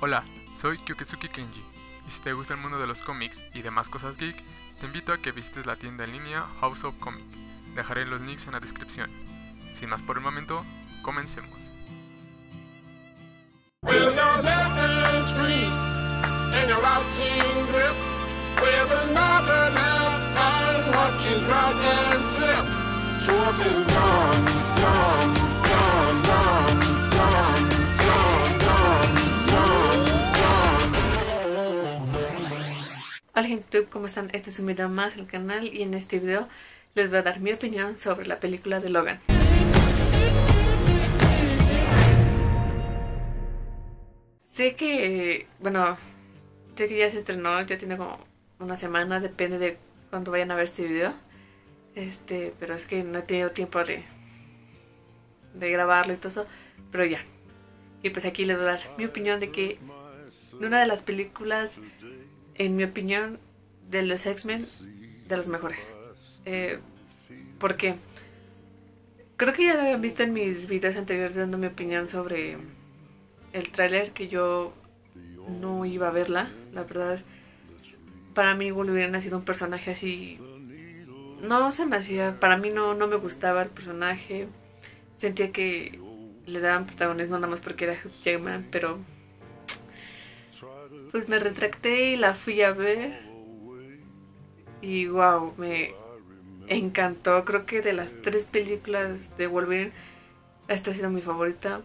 Hola, soy Kyukesuki Kenji, y si te gusta el mundo de los cómics y demás cosas geek, te invito a que visites la tienda en línea House of Comic. Dejaré los links en la descripción. Sin más por el momento, comencemos. Hola gente, ¿cómo están? Este es un video más del canal y en este video les voy a dar mi opinión sobre la película de Logan. Sé que, bueno, sé que ya se estrenó, ya tiene como una semana, depende de cuándo vayan a ver este video. Este, pero es que no he tenido tiempo de, de grabarlo y todo eso, pero ya. Y pues aquí les voy a dar mi opinión de que una de las películas, en mi opinión, de los X-Men, de las mejores. Eh, ¿Por qué? Creo que ya lo habían visto en mis videos anteriores dando mi opinión sobre el tráiler que yo no iba a verla, la verdad. Para mí Wolverine ha sido un personaje así no se me hacía, para mí no, no me gustaba el personaje. Sentía que le daban protagonismo nada más porque era Hugh Jackman, pero pues me retracté y la fui a ver. Y wow, me encantó. Creo que de las tres películas de Wolverine, esta ha sido mi favorita.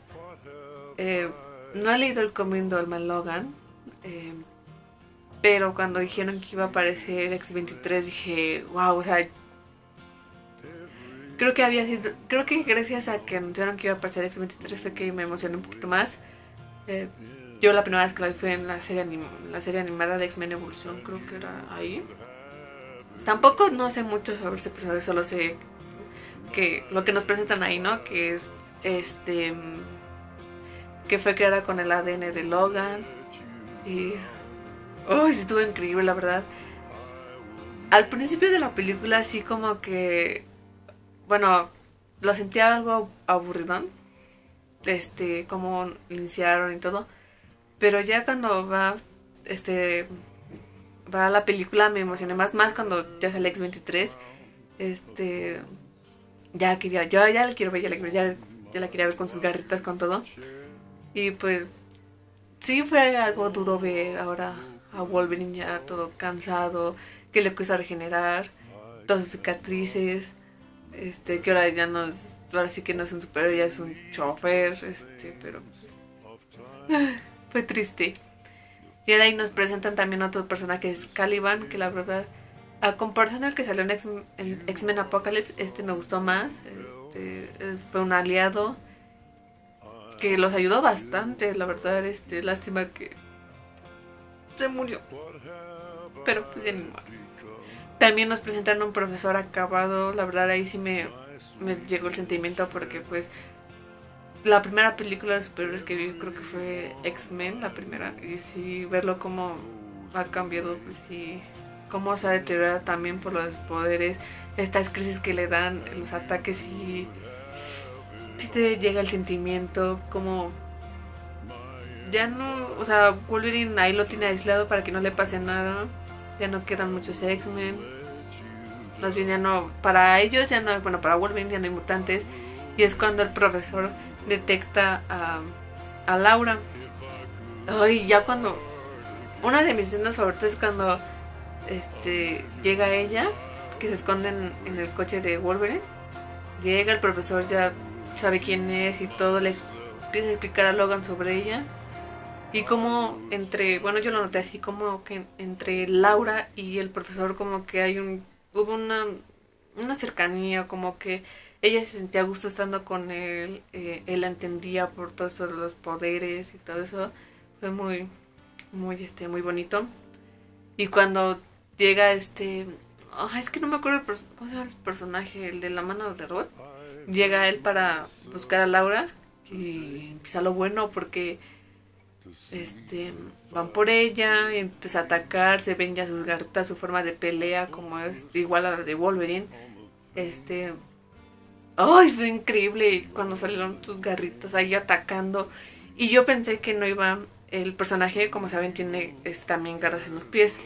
Eh, no he leído el cómic de Olman Logan. eh, pero cuando dijeron que iba a aparecer X23 dije, wow, o sea, creo que había sido, creo que gracias a que anunciaron que iba a aparecer X23 fue que me emocioné un poquito más. Eh, yo la primera vez que la vi fue en la serie, anim- la serie animada de X-Men Evolución, creo que era ahí. Tampoco no sé mucho sobre ese personaje, solo sé que lo que nos presentan ahí, ¿no? Que es este que fue creada con el ADN de Logan y sí estuvo increíble, la verdad. Al principio de la película, así como que. Bueno, lo sentía algo aburridón. Este, como iniciaron y todo. Pero ya cuando va. Este. Va a la película, me emocioné más. Más cuando ya sale X23. Este. Ya quería. Yo ya la quiero ver, ya la, ya, ya la quería ver con sus garritas, con todo. Y pues. Sí, fue algo duro ver ahora a Wolverine ya todo cansado, que le cuesta regenerar, todas sus cicatrices, este, que ahora ya no, ahora sí que no es un superhéroe, ya es un chofer, este, pero fue triste. Y de ahí nos presentan también otro personaje es Caliban, que la verdad, a comparación del que salió en X-Men Apocalypse, este me gustó más, este, eh, fue un aliado que los ayudó bastante, la verdad, este, lástima que se murió. Pero pues modo. También nos presentaron un profesor acabado, la verdad ahí sí me, me llegó el sentimiento porque pues la primera película de superhéroes que vi creo que fue X-Men, la primera, y sí verlo como ha cambiado, pues sí, cómo se ha deteriorado también por los poderes, estas crisis que le dan, los ataques y sí te llega el sentimiento, como ya no, o sea, Wolverine ahí lo tiene aislado para que no le pase nada. Ya no quedan muchos X-Men. Más bien ya no, para ellos ya no, bueno, para Wolverine ya no hay mutantes. Y es cuando el profesor detecta a, Laura. Ay, ya cuando, una de mis escenas favoritas es cuando este llega ella, que se esconde en, en el coche de Wolverine. Llega el profesor, ya sabe quién es y todo, le empieza a explicar a Logan sobre ella. Y como entre, bueno, yo lo noté así, como que entre Laura y el profesor como que hay un, hubo una, una cercanía, como que ella se sentía a gusto estando con él, eh, él la entendía por todos los poderes y todo eso, fue muy, muy, este, muy bonito. Y cuando llega este, ah, es que no me acuerdo el, cómo se llama el personaje, el de la mano de Rod, llega él para buscar a Laura y empieza lo bueno porque este van por ella empieza a atacar, se ven ya sus garritas, su forma de pelea como es igual a la de Wolverine. Este ay, fue increíble cuando salieron sus garritas ahí atacando y yo pensé que no iba el personaje, como saben, tiene también garras en los pies.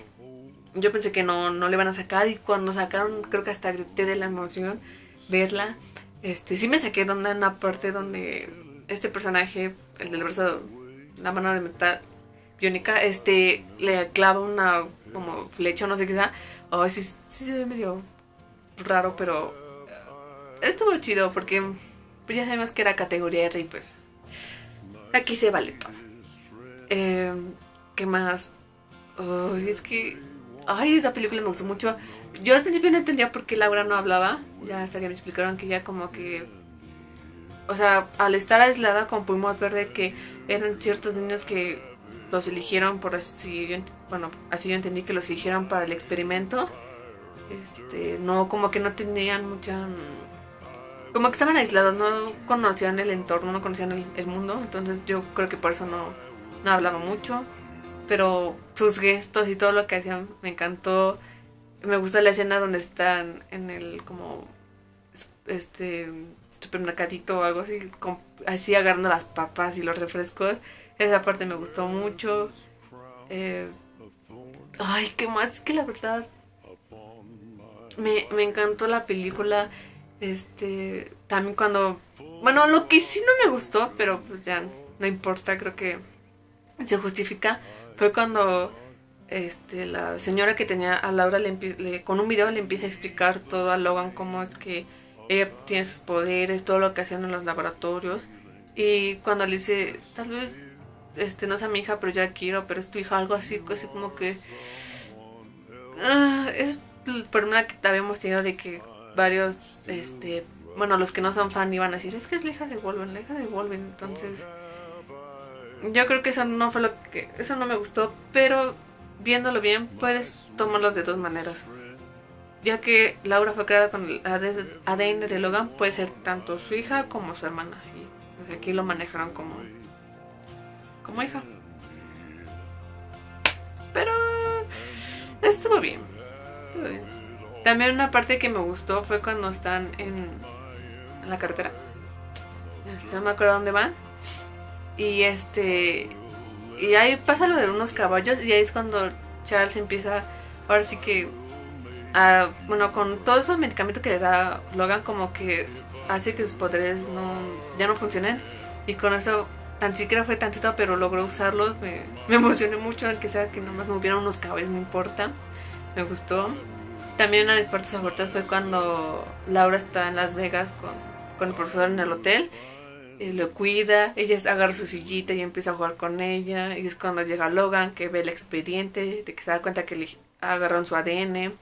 Yo pensé que no, no le van a sacar y cuando sacaron, creo que hasta grité de la emoción verla. Este, sí me saqué de en una parte donde este personaje, el del brazo, la mano de metal biónica, este, le clava una como flecha, no sé qué sea. Oh, sí, sí se ve medio raro, pero estuvo chido porque ya sabemos que era categoría R y pues aquí se vale todo. Eh, ¿Qué más? Ay, es que. Ay, esa película me gustó mucho. Yo al principio no entendía por qué Laura no hablaba. Ya hasta que me explicaron que ya como que. O sea, al estar aislada, como pudimos ver de que eran ciertos niños que los eligieron por así. Bueno, así yo entendí que los eligieron para el experimento. Este, no, como que no tenían mucha. Como que estaban aislados, no conocían el entorno, no conocían el, el mundo. Entonces yo creo que por eso no, no hablaba mucho. Pero sus gestos y todo lo que hacían me encantó. Me gusta la escena donde están en el como este supermercadito o algo así, con- así agarrando las papas y los refrescos. Esa parte me gustó mucho. Eh, ay, qué más, es que la verdad me, me encantó la película. Este, también cuando, bueno, lo que sí no me gustó, pero pues ya no importa, creo que se justifica, fue cuando este, la señora que tenía a Laura le con un video le empieza a explicar todo a Logan cómo es que ella tiene sus poderes, todo lo que hacían en los laboratorios. Y cuando le dice, tal vez este no sea mi hija, pero yo la quiero, pero es tu hija, algo así, así como que... Ah, es el problema que habíamos tenido de que varios, este, bueno, los que no son fan iban a decir, es que es la hija de Wolverine, la hija de Wolverine, entonces... Yo creo que eso no fue lo que... Eso no me gustó, pero viéndolo bien, puedes tomarlos de dos maneras. Ya que Laura fue creada con el ADN de Logan, puede ser tanto su hija como su hermana. Y pues aquí lo manejaron como, como hija. Pero estuvo bien. Estuvo bien. También una parte que me gustó fue cuando están en, la carretera. Este, no me acuerdo dónde van. Y este. Y ahí pasa lo de unos caballos. Y ahí es cuando Charles empieza. Ahora sí que. bueno, con todo ese medicamento que le da Logan, como que hace que sus poderes no, ya no funcionen. Y con eso, tan siquiera fue tantito, pero logró usarlos. Me, me emocioné mucho, aunque sea que nomás movieron unos caballos, no importa. Me gustó. También una de mis partes favoritas fue cuando Laura está en Las Vegas con, el profesor en el hotel. Y lo cuida, ella agarra su sillita y empieza a jugar con ella. Y es cuando llega Logan, que ve el expediente, de que se da cuenta que le agarraron su ADN.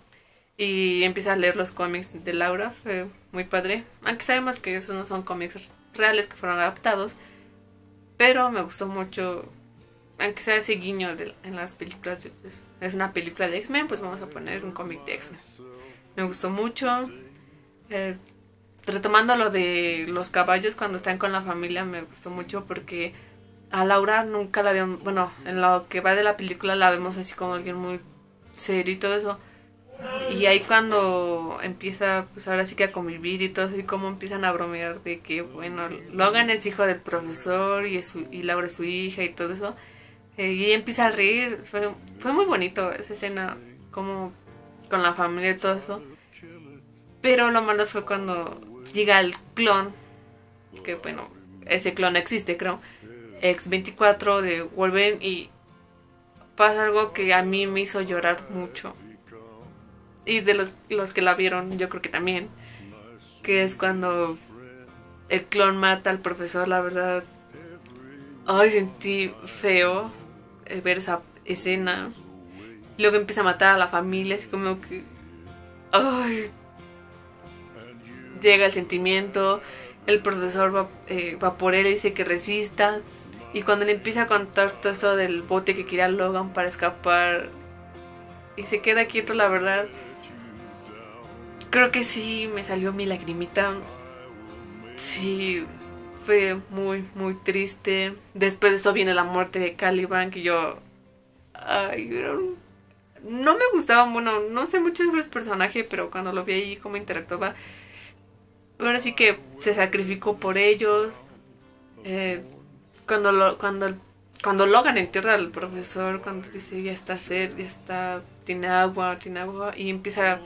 Y empieza a leer los cómics de Laura. Fue muy padre. Aunque sabemos que esos no son cómics reales que fueron adaptados. Pero me gustó mucho. Aunque sea ese guiño de- en las películas. Es, una película de X-Men, pues vamos a poner un cómic de X-Men. Me gustó mucho. Eh, retomando lo de los caballos cuando están con la familia, me gustó mucho porque a Laura nunca la habían. Bueno, en lo que va de la película la vemos así como alguien muy serio y todo eso. Y ahí cuando empieza, pues ahora sí que a convivir y todo, así como empiezan a bromear de que, bueno, Logan es hijo del profesor y, su- y Laura es su hija y todo eso. Y empieza a reír. Fue, fue muy bonito esa escena, como con la familia y todo eso. Pero lo malo fue cuando llega el clon, que bueno, ese clon existe, creo, X24 de Wolverine y pasa algo que a mí me hizo llorar mucho. Y de los, los que la vieron, yo creo que también. Que es cuando el clon mata al profesor, la verdad. Ay, sentí feo eh, ver esa escena. Luego empieza a matar a la familia, así como que. Ay. Llega el sentimiento. El profesor va, eh, va por él y dice que resista. Y cuando le empieza a contar todo esto del bote que quería Logan para escapar. Y se queda quieto, la verdad. Creo que sí, me salió mi lagrimita. Sí, fue muy, muy triste. Después de esto viene la muerte de Caliban, que yo... Ay, no me gustaba, bueno, no sé mucho sobre el personaje, pero cuando lo vi ahí, cómo interactuaba, ahora sí que se sacrificó por ellos. Eh, cuando, lo, cuando cuando Logan entierra al profesor, cuando dice ya está sed, ya está, tiene agua, tiene agua, y empieza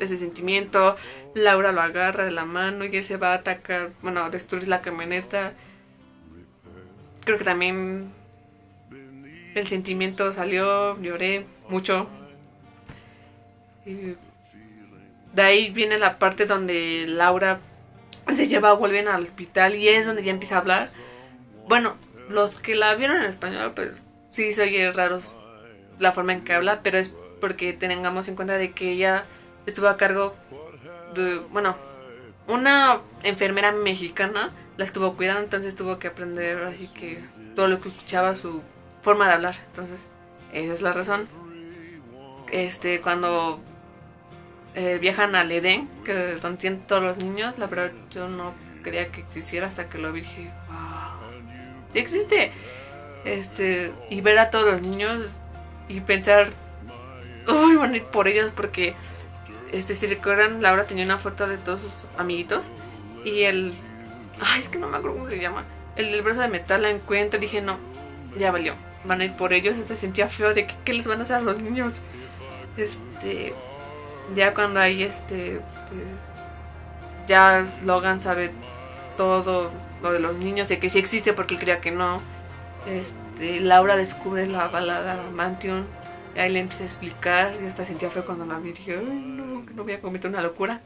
ese sentimiento, Laura lo agarra de la mano y él se va a atacar, bueno, a destruir la camioneta. Creo que también el sentimiento salió, lloré mucho. Y de ahí viene la parte donde Laura se lleva a al hospital y es donde ya empieza a hablar. Bueno, los que la vieron en español, pues sí se oye raro la forma en que habla, pero es porque tengamos en cuenta de que ella estuvo a cargo de, bueno, una enfermera mexicana la estuvo cuidando, entonces tuvo que aprender así que todo lo que escuchaba su forma de hablar. Entonces, esa es la razón. Este, cuando eh, viajan al Edén, que donde tienen todos los niños, la verdad yo no creía que existiera hasta que lo vi dije, wow, sí existe. Este, y ver a todos los niños y pensar, uy, van a ir por ellos porque, este, si recuerdan, Laura tenía una foto de todos sus amiguitos y el, ay, es que no me acuerdo cómo se llama, el del brazo de metal la encuentro y dije, no, ya valió, van a ir por ellos, se sentía feo de que, qué les van a hacer a los niños. Este, ya cuando hay este, pues, ya Logan sabe todo lo de los niños, de que sí existe porque él creía que no. Este, Laura descubre la balada Mantion, y ahí le empieza a explicar, y hasta sentía feo cuando la vi, dije, no, no voy a cometer una locura.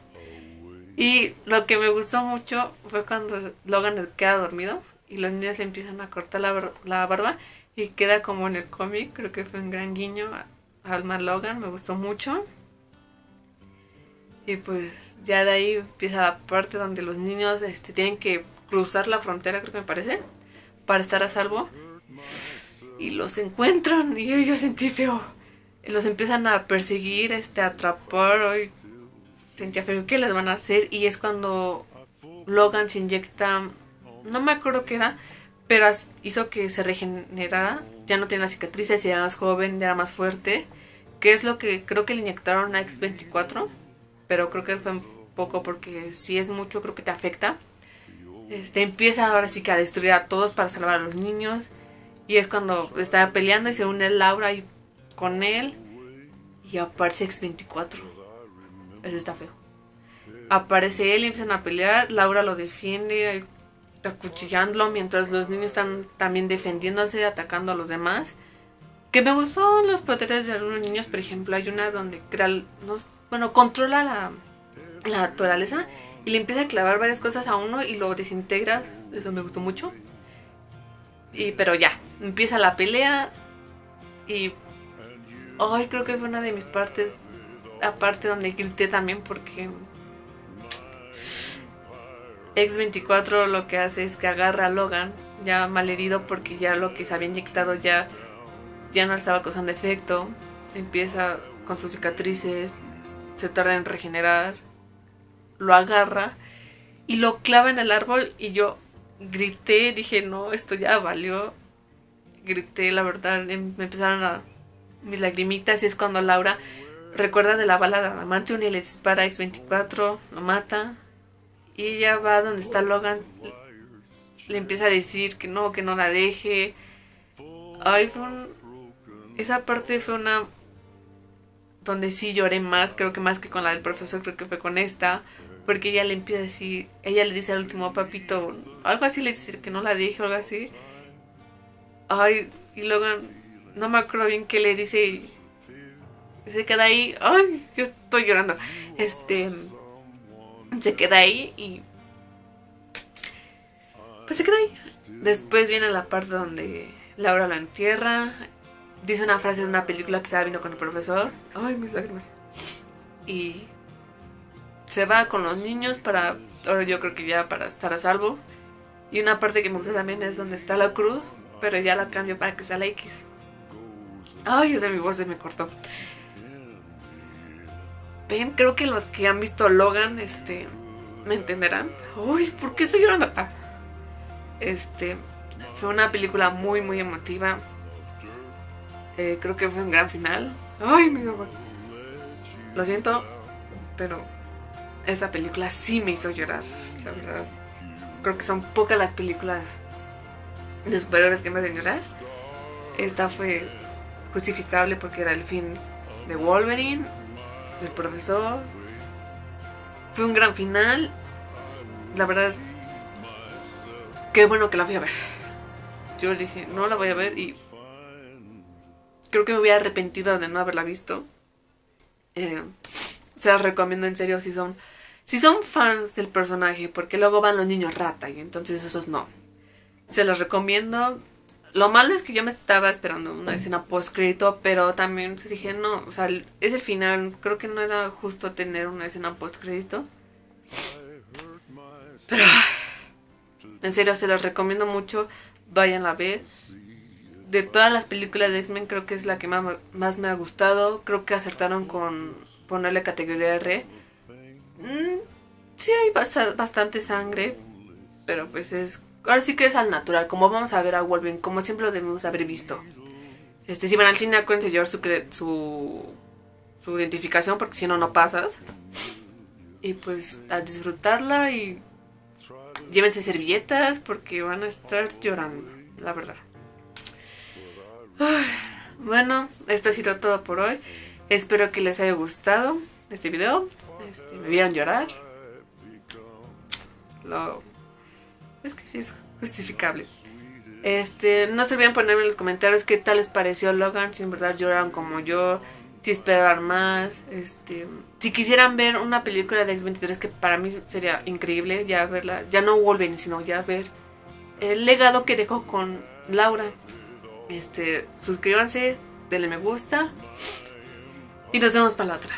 Y lo que me gustó mucho fue cuando Logan queda dormido y los niños le empiezan a cortar la, la barba y queda como en el cómic, creo que fue un gran guiño a a Alma Logan, me gustó mucho. Y pues ya de ahí empieza la parte donde los niños este, tienen que cruzar la frontera, creo que me parece, para estar a salvo. Y los encuentran y yo sentí feo. Los empiezan a perseguir, este, a atrapar. Y sentía feo, ¿qué les van a hacer? Y es cuando Logan se inyecta, no me acuerdo qué era, pero hizo que se regenerara. Ya no tenía cicatrices, ya era más joven, ya era más fuerte. Que es lo que creo que le inyectaron a X24. Pero creo que fue un poco porque si es mucho creo que te afecta. Este empieza ahora sí que a destruir a todos para salvar a los niños. Y es cuando está peleando y se une Laura y con él. Y aparece X24. Eso está feo. Aparece él y empiezan a pelear. Laura lo defiende, acuchillándolo, mientras los niños están también defendiéndose, atacando a los demás. Que me gustó los poderes de algunos niños, por ejemplo, hay una donde crea, no- bueno, controla la, la naturaleza y le empieza a clavar varias cosas a uno y lo desintegra. Eso me gustó mucho. Y pero ya, empieza la pelea y ay, creo que fue una de mis partes aparte donde grité también porque X24 lo que hace es que agarra a Logan ya malherido porque ya lo que se había inyectado ya ya no estaba causando efecto. Empieza con sus cicatrices, se tarda en regenerar, lo agarra y lo clava en el árbol y yo grité, dije, no, esto ya valió. Grité, la verdad, em- me empezaron a mis lagrimitas y es cuando Laura recuerda de la bala de Adamantium y le dispara a X24, lo mata y ella va donde está Logan, le empieza a decir que no, que no la deje. Ay, fue un- esa parte fue una donde sí lloré más, creo que más que con la del profesor, creo que fue con esta, porque ella le empieza a decir, ella le dice al último papito, algo así le dice que no la deje algo así. Ay, y luego no me acuerdo bien qué le dice y se queda ahí, ay, yo estoy llorando. Este se queda ahí y pues se queda ahí. Después viene la parte donde Laura lo entierra, dice una frase de una película que estaba viendo con el profesor. Ay, mis lágrimas. Y se va con los niños para, ahora yo creo que ya para estar a salvo. Y una parte que me gusta también es donde está la cruz, pero ya la cambio para que sea la X. Ay, o sea, mi voz se me cortó. Ven, creo que los que han visto Logan, este, me entenderán. Uy, ¿por qué estoy llorando? Ah, este, fue una película muy, muy emotiva. Eh, creo que fue un gran final. Ay, mi mamá. Lo siento, pero esta película sí me hizo llorar, la verdad. Creo que son pocas las películas de superhéroes que me hacen llorar. Esta fue justificable porque era el fin de Wolverine, del profesor. Fue un gran final. La verdad, qué bueno que la fui a ver. Yo dije, no la voy a ver y creo que me hubiera arrepentido de no haberla visto. Eh, se las recomiendo en serio si son si son fans del personaje, porque luego van los niños rata y entonces esos no. Se los recomiendo. Lo malo es que yo me estaba esperando una escena post crédito, pero también dije, no, o sea, es el final, creo que no era justo tener una escena post crédito. Pero en serio se los recomiendo mucho, vayan a ver. De todas las películas de X-Men creo que es la que más, más me ha gustado. Creo que acertaron con ponerle categoría R. Mm, sí hay bastante sangre, pero pues es... Ahora sí que es al natural, como vamos a ver a Wolverine, como siempre lo debemos haber visto. Este, si van al cine, acuérdense llevar su, su, su identificación, porque si no, no pasas. Y pues a disfrutarla y llévense servilletas, porque van a estar llorando, la verdad. Bueno, esto ha sido todo por hoy. Espero que les haya gustado este video. Este, me vieron llorar. Lo... Es que sí es justificable. Este, no se olviden ponerme en los comentarios qué tal les pareció Logan, si en verdad lloraron como yo, si esperaban más, este, si quisieran ver una película de X23 que para mí sería increíble ya verla, ya no Wolverine, sino ya ver el legado que dejó con Laura. Este, suscríbanse, denle me gusta y nos vemos para la otra.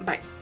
Bye.